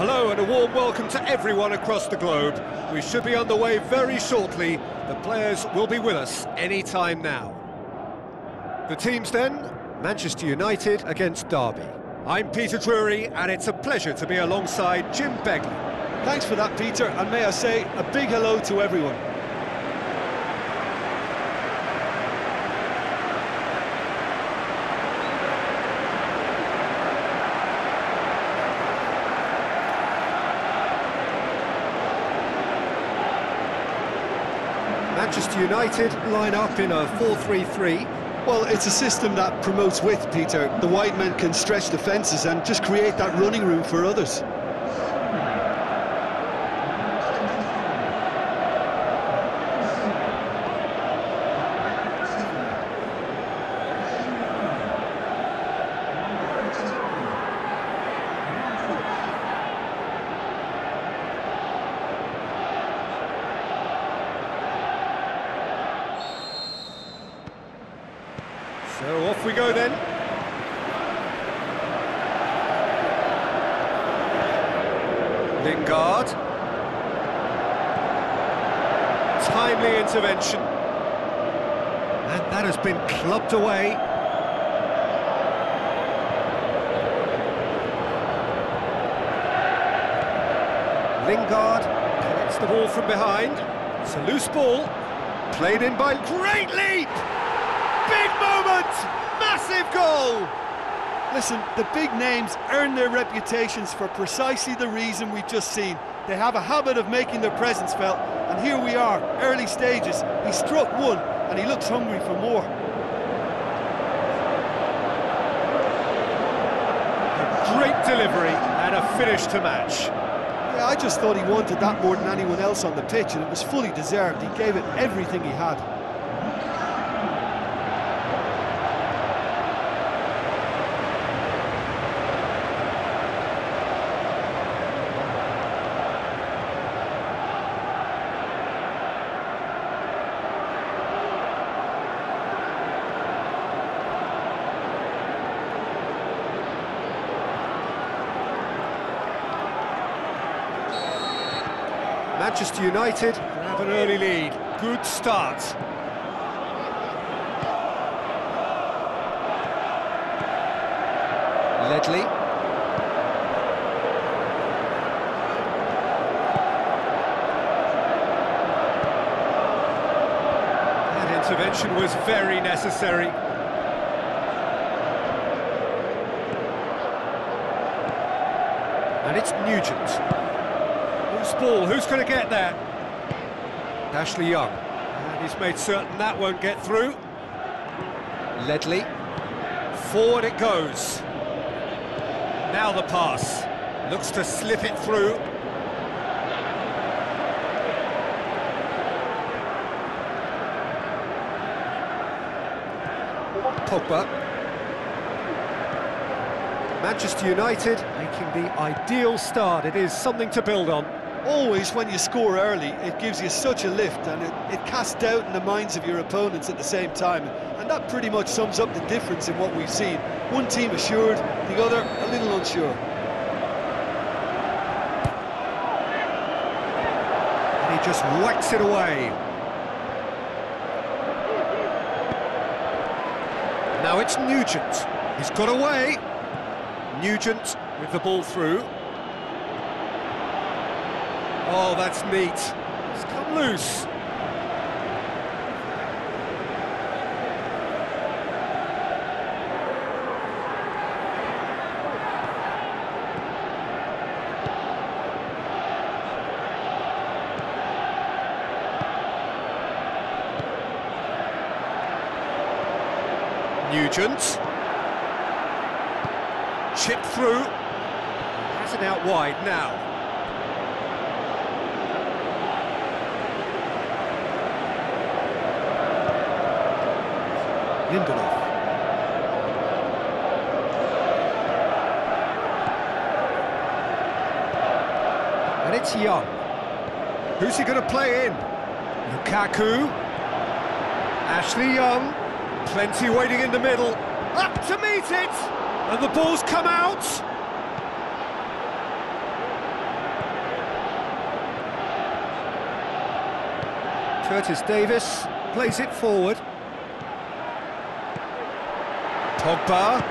Hello and a warm welcome to everyone across the globe. We should be underway very shortly. The players will be with us any time now. The teams then, Manchester United against Derby. I'm Peter Drury and it's a pleasure to be alongside Jim Beglin. Thanks for that, Peter, and may I say a big hello to everyone. Manchester United line up in a 4-3-3. Well, it's a system that promotes width, Peter. The wide men can stretch the defences and just create that running room for others. So off we go then. Lingard. Timely intervention. And that has been clubbed away. Lingard connects the ball from behind. It's a loose ball. Played in by... Great leap! Big moment! Massive goal! Listen, the big names earn their reputations for precisely the reason we've just seen. They have a habit of making their presence felt, and here we are, early stages. He struck one, and he looks hungry for more. A great delivery and a finish to match. Yeah, I just thought he wanted that more than anyone else on the pitch, and it was fully deserved. He gave it everything he had. Manchester United have an early lead. Good start. Ledley. That intervention was very necessary. And it's Nugent. Ball, who's going to get there? Ashley Young. And he's made certain that won't get through. Ledley. Forward it goes. Now the pass. Looks to slip it through. Pogba. Manchester United making the ideal start. It is something to build on. Always, when you score early, it gives you such a lift and it, it casts doubt in the minds of your opponents at the same time. And that pretty much sums up the difference in what we've seen. One team assured, the other a little unsure. And he just whacks it away. Now it's Nugent. He's got away. Nugent with the ball through. Oh, that's neat. It's come loose. Nugent. Chip through. Has it out wide now. Lindelof. And it's Young. Who's he going to play in? Lukaku. Ashley Young. Plenty waiting in the middle. Up to meet it! And the ball's come out. Curtis Davies plays it forward. Pogba.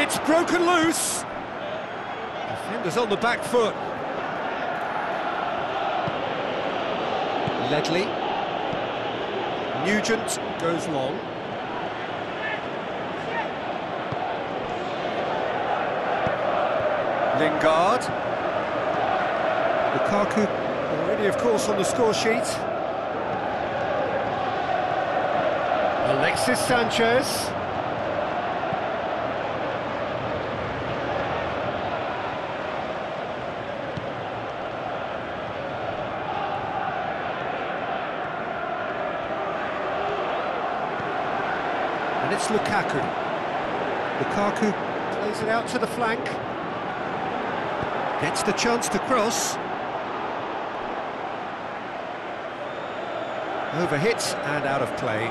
It's broken loose. Defenders on the back foot. Ledley. Nugent goes long. Lingard. Lukaku already, of course, on the score sheet. Alexis Sanchez. And it's Lukaku. Lukaku plays it out to the flank. Gets the chance to cross. Overhit and out of play.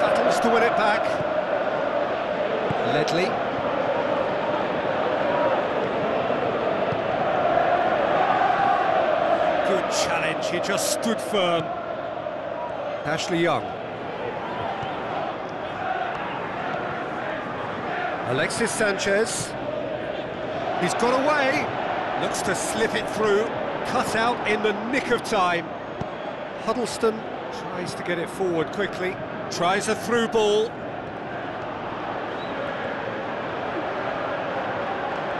Battles to win it back. Ledley. Good challenge, he just stood firm. Ashley Young. Alexis Sanchez. He's got away. Looks to slip it through. Cut out in the nick of time. Huddlestone tries to get it forward quickly. Tries a through ball.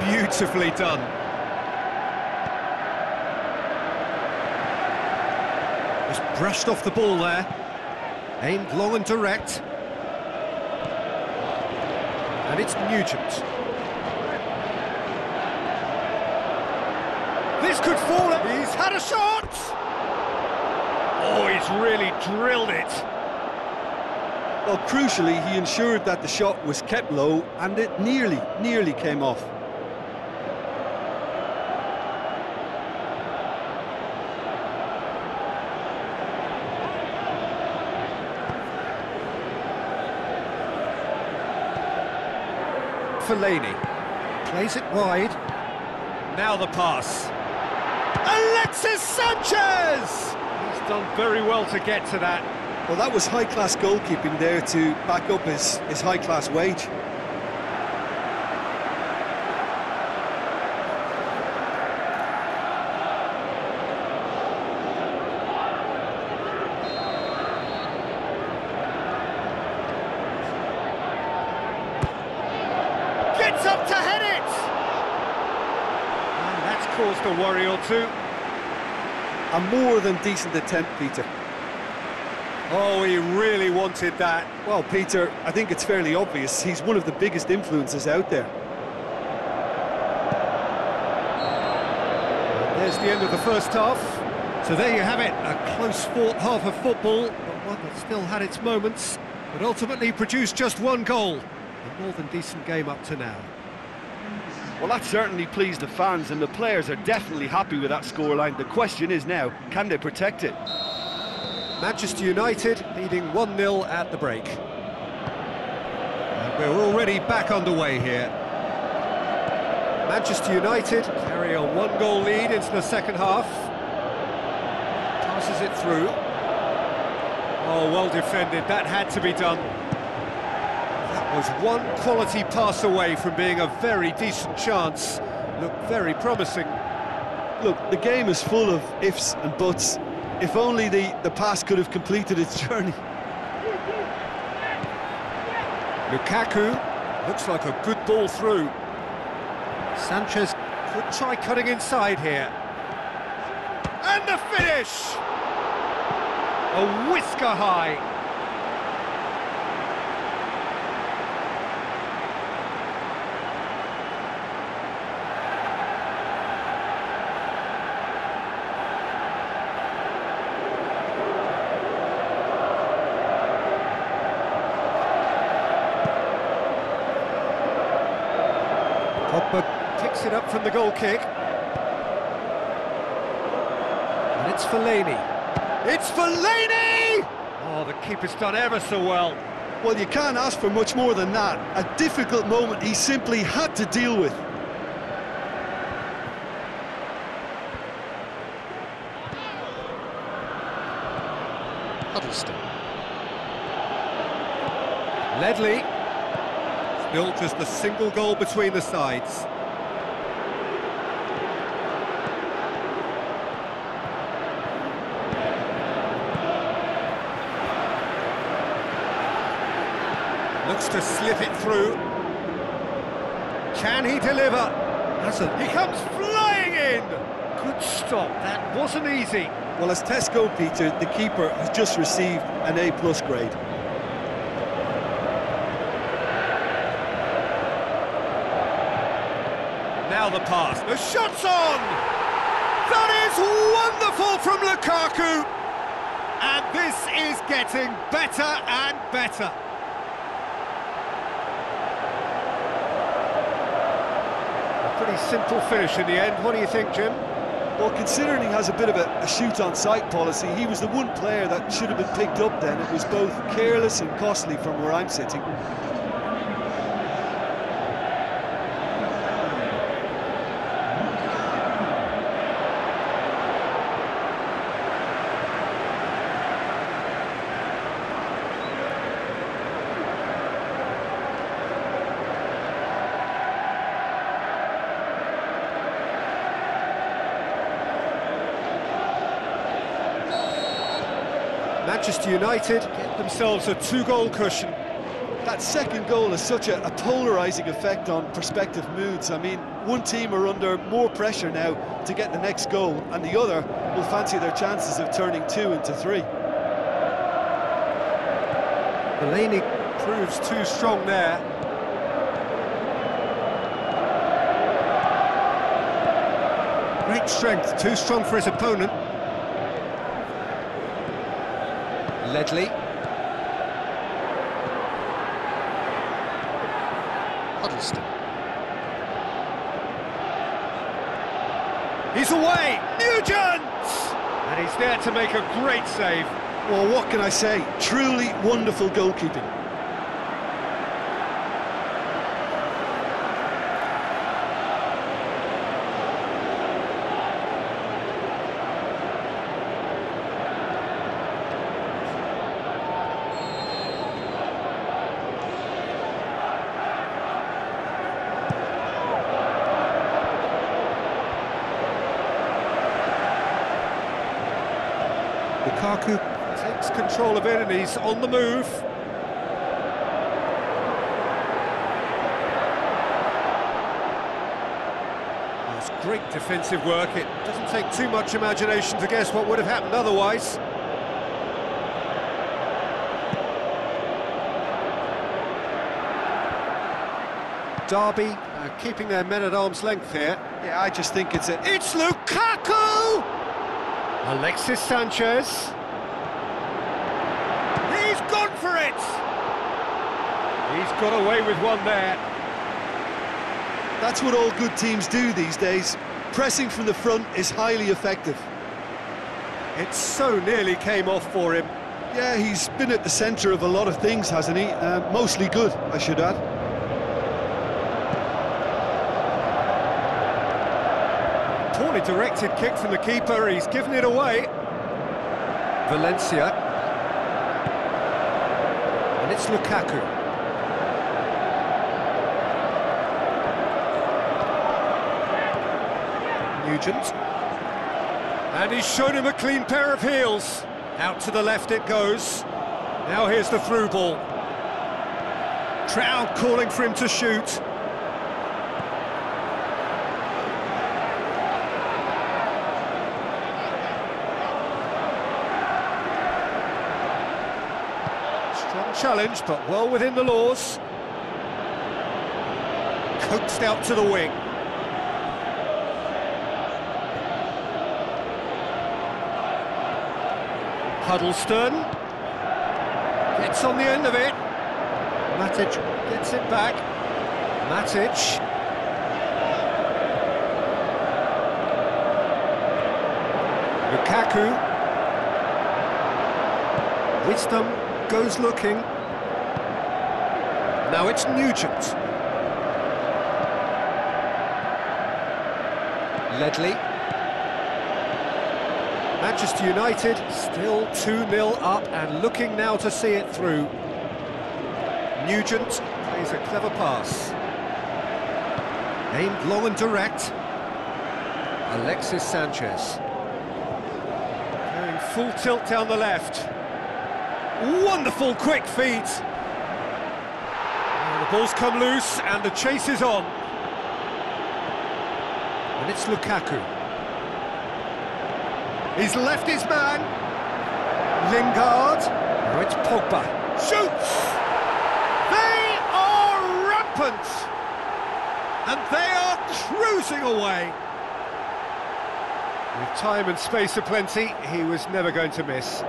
Beautifully done. Just brushed off the ball there. Aimed long and direct. And it's Nugent. This could fall. He's had a shot! Oh, he's really drilled it. Well, crucially, he ensured that the shot was kept low and it nearly, nearly came off. Fellaini. Plays it wide. Now the pass. Alexis Sanchez! He's done very well to get to that. Well, that was high-class goalkeeping there to back up his, his high-class wage. Gets up to head it! And that's caused a worry or two. A more than decent attempt, Peter. Oh, he really wanted that. Well, Peter, I think it's fairly obvious he's one of the biggest influences out there. There's the end of the first half. So there you have it, a close-fought half of football, but one that still had its moments, but ultimately produced just one goal. A more than decent game up to now. Well, that certainly pleased the fans, and the players are definitely happy with that scoreline. The question is now, can they protect it? Manchester United leading 1-0 at the break. And we're already back underway here. Manchester United carry a one-goal lead into the second half. Passes it through. Oh, well defended. That had to be done. That was one quality pass away from being a very decent chance. Looked very promising. Look, the game is full of ifs and buts. If only the, the pass could have completed its journey. Lukaku looks like a good ball through. Sanchez could try cutting inside here. And the finish! A whisker high. Pogba picks it up from the goal kick. And it's Fellaini. It's Fellaini! Oh, the keeper's done ever so well. Well, you can't ask for much more than that. A difficult moment he simply had to deal with. Huddlestone. Ledley. Still just a single goal between the sides. Looks to slip it through. Can he deliver? Hasn't. He comes flying in! Good stop, that wasn't easy. Well, as Tesco, Peter, the keeper has just received an A-plus grade. Now the pass, the shot's on! That is wonderful from Lukaku! And this is getting better and better. A pretty simple finish in the end. What do you think, Jim? Well, considering he has a bit of a, a shoot-on-sight policy, he was the one player that should have been picked up then. It was both careless and costly from where I'm sitting. Manchester United get themselves a two-goal cushion. That second goal has such a, a polarising effect on prospective moods. I mean, one team are under more pressure now to get the next goal, and the other will fancy their chances of turning two into three. Fellaini proves too strong there. Great strength, too strong for his opponent. Ledley. Huddlestone. He's away! Nugent! And he's there to make a great save. Well, what can I say? Truly wonderful goalkeeping. Lukaku takes control of it and he's on the move. That's great defensive work. It doesn't take too much imagination to guess what would have happened otherwise. Derby uh, keeping their men at arm's length here. Yeah, I just think it's a... It's Lukaku! Alexis Sanchez. He's gone for it! He's got away with one there. That's what all good teams do these days. Pressing from the front is highly effective. It so nearly came off for him. Yeah, he's been at the centre of a lot of things, hasn't he? Uh, mostly good, I should add. Poorly directed kick from the keeper, he's given it away. Valencia. And it's Lukaku. Nugent. And he's shown him a clean pair of heels. Out to the left it goes. Now here's the through ball. Crowd calling for him to shoot. Strong challenge, but well within the laws. Coaxed out to the wing. Huddlestone gets on the end of it. Matic gets it back. Matic. Lukaku. Wisdom goes looking. Now it's Nugent. Ledley. Manchester United still 2-0 up and looking now to see it through. Nugent plays a clever pass. Aimed long and direct. Alexis Sanchez. Going full tilt down the left. Wonderful quick feet. Now the ball's come loose and the chase is on. And it's Lukaku. He's left his man. Lingard. Now it's Pogba. Shoots! They are rampant! And they are cruising away. With time and space aplenty, he was never going to miss.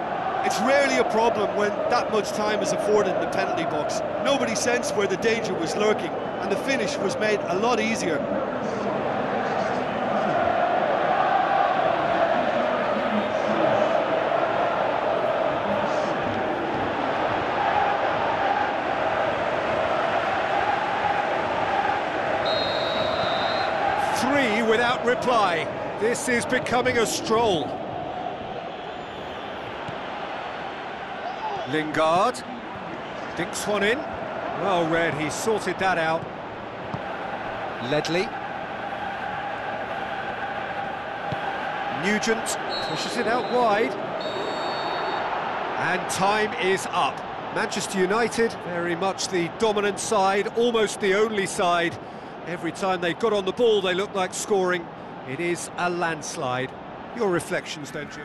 It's rarely a problem when that much time is afforded in the penalty box. Nobody sensed where the danger was lurking, and the finish was made a lot easier. Reply. This is becoming a stroll. Lingard. Dinks one in. Well read, he sorted that out. Ledley. Nugent pushes it out wide. And time is up. Manchester United, very much the dominant side, almost the only side. Every time they got on the ball, they looked like scoring. It is a landslide. Your reflections, don't you?